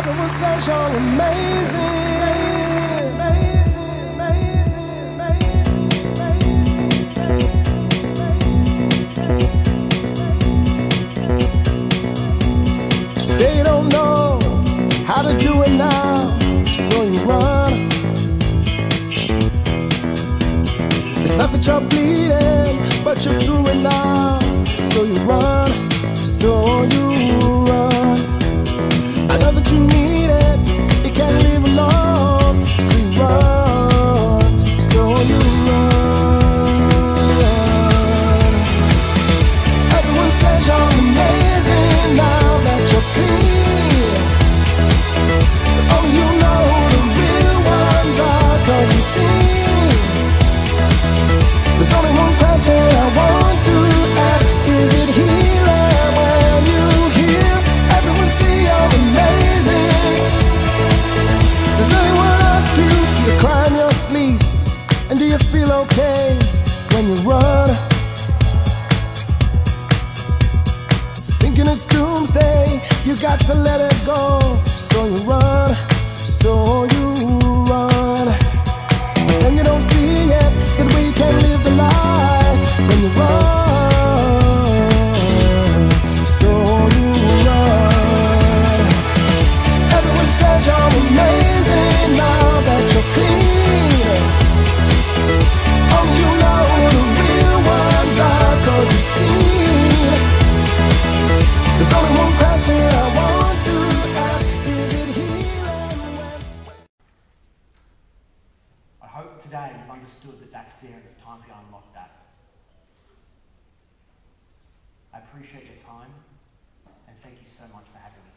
Everyone says you're amazing. Amazing. Say you don't know how to do it now, so you run. It's not that you're bleeding, but you're through it now, so you run, so you you feel okay when you run? Thinking it's doomsday, you got to let it go. So Today you've understood that that's there and it's time for you to unlock that. I appreciate your time and thank you so much for having me.